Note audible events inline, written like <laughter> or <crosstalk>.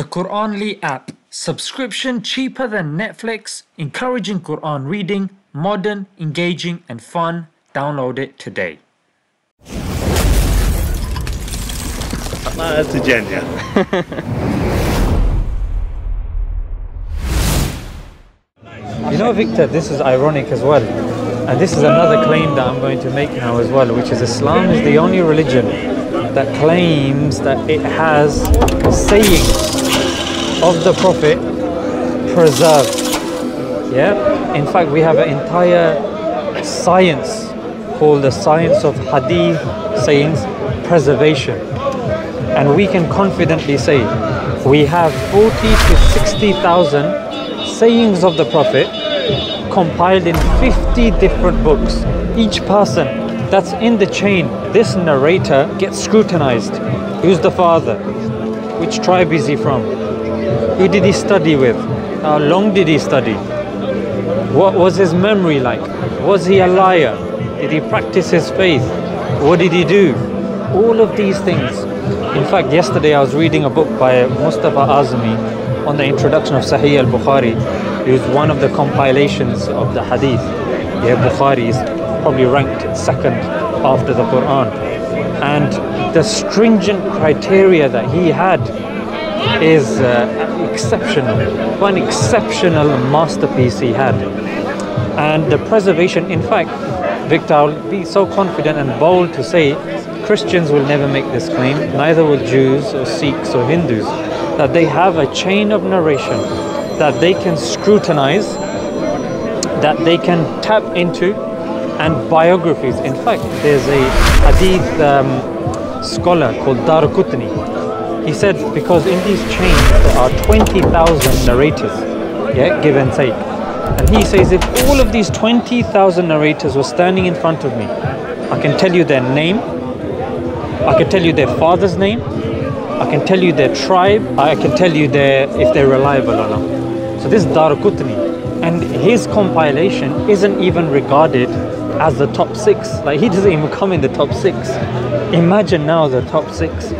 The Quranly app. Subscription cheaper than Netflix, encouraging Quran reading, modern, engaging, and fun. Download it today. That's a genius. <laughs> You know, Victor, this is ironic as well. And this is another claim that I'm going to make now as well, which is Islam is the only religion that claims that it has sayings of the Prophet preserved. Yeah? In fact, we have an entire science called the science of hadith sayings preservation. And we can confidently say we have 40 to 60,000 sayings of the Prophet compiled in 50 different books. Each person that's in the chain, this narrator gets scrutinized. Who's the father? Which tribe is he from? Who did he study with? How long did he study? What was his memory like? Was he a liar? Did he practice his faith? What did he do? All of these things. In fact, yesterday I was reading a book by Mustafa Azmi on the introduction of Sahih al-Bukhari. It was one of the compilations of the hadith. Yeah, Bukhari is probably ranked second after the Quran. And the stringent criteria that he had is uh, exceptional. One exceptional masterpiece he had. And the preservation, in fact, Victor, I'll be so confident and bold to say Christians will never make this claim, neither will Jews or Sikhs or Hindus, that they have a chain of narration that they can scrutinize, that they can tap into, and biographies. In fact, there's a hadith um, scholar called Darqutni. He said because in these chains there are 20,000 narrators, yeah, give and take. And he says if all of these 20,000 narrators were standing in front of me, I can tell you their name, I can tell you their father's name, I can tell you their tribe, I can tell you their if they're reliable or not. So this is Darqutni. And his compilation isn't even regarded as the top six. Like he doesn't even come in the top six. Imagine now the top six.